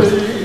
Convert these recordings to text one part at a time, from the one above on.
glory.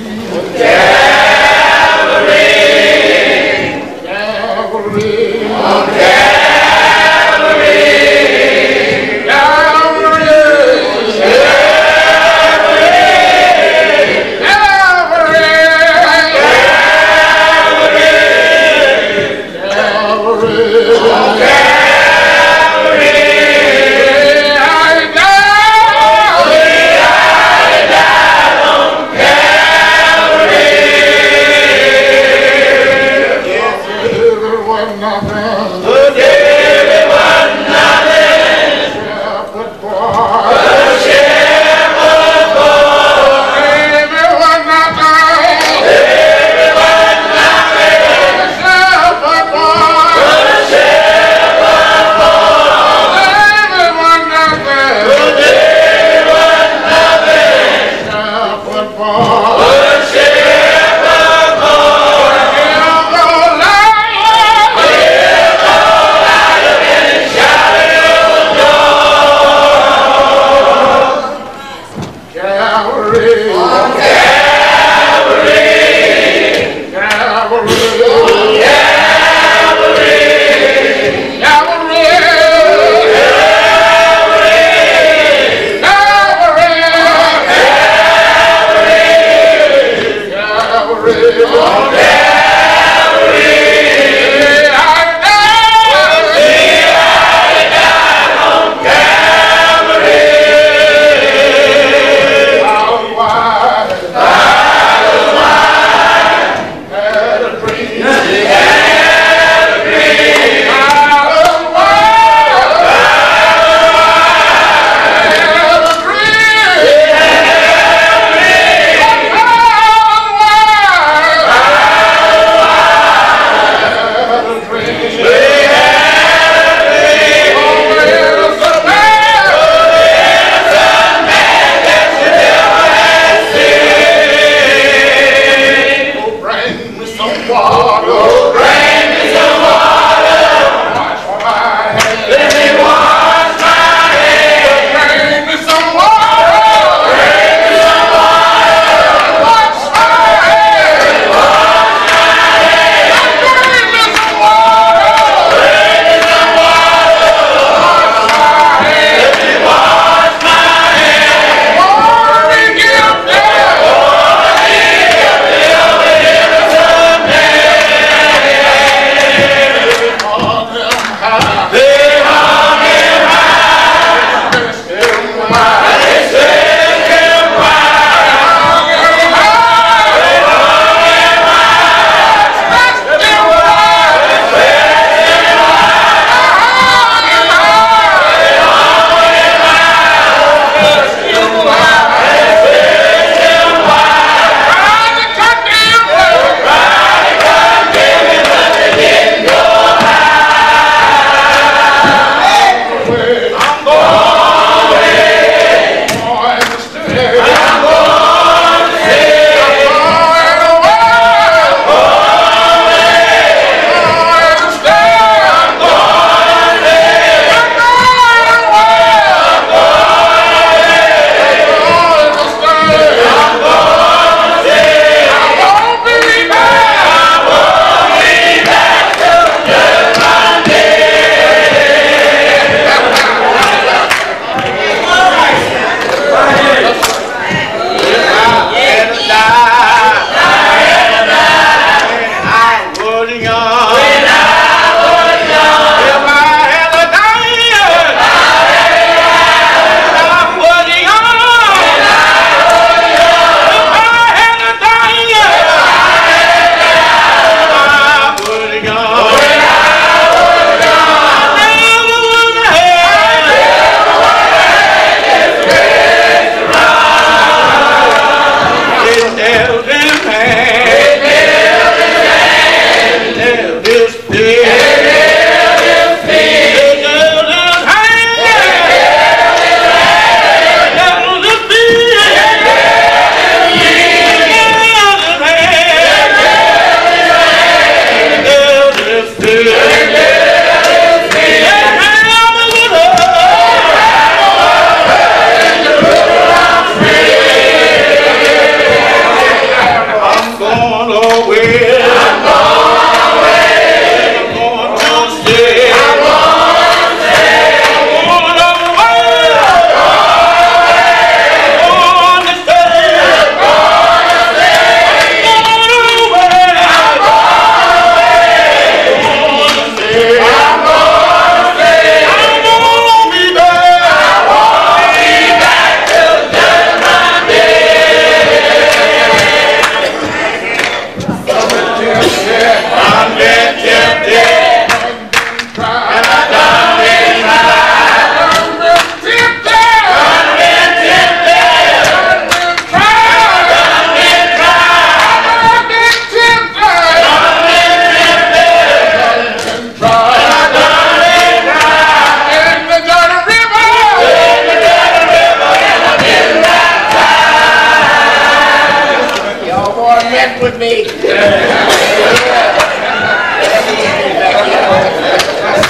With me.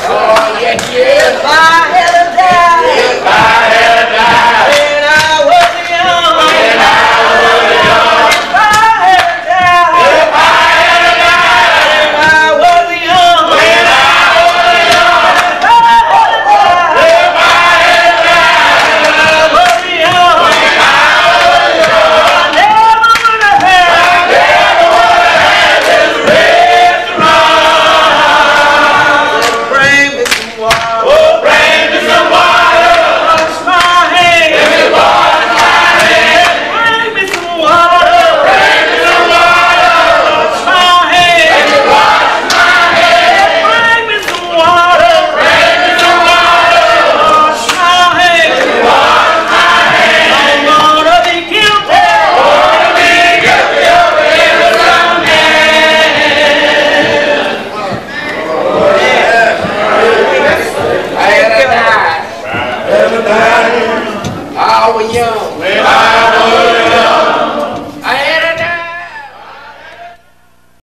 Oh, yes, yes.